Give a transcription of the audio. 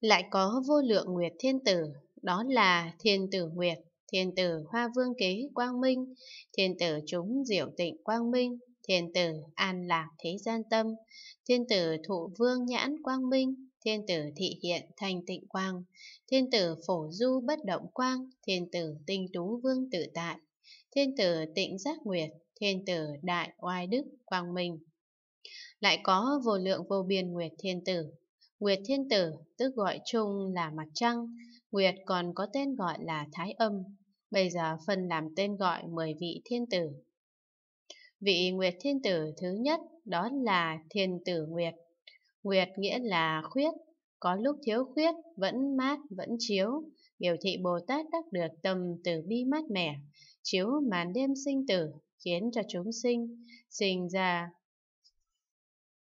Lại có vô lượng nguyệt thiên tử, đó là thiên tử nguyệt, thiên tử hoa vương kế quang minh, thiên tử chúng diệu tịnh quang minh, thiên tử an lạc thế gian tâm, thiên tử thụ vương nhãn quang minh, thiên tử thị hiện thành tịnh quang, thiên tử phổ du bất động quang, thiên tử tinh tú vương tự tại, thiên tử tịnh giác nguyệt, thiên tử đại oai đức quang minh. Lại có vô lượng vô biên nguyệt thiên tử, Nguyệt thiên tử tức gọi chung là mặt trăng, Nguyệt còn có tên gọi là Thái âm, bây giờ phân làm tên gọi 10 vị thiên tử. Vị Nguyệt thiên tử thứ nhất đó là thiên tử Nguyệt. Nguyệt nghĩa là khuyết, có lúc thiếu khuyết, vẫn mát, vẫn chiếu, biểu thị Bồ Tát đắc được tâm từ bi mát mẻ, chiếu màn đêm sinh tử, khiến cho chúng sinh sinh ra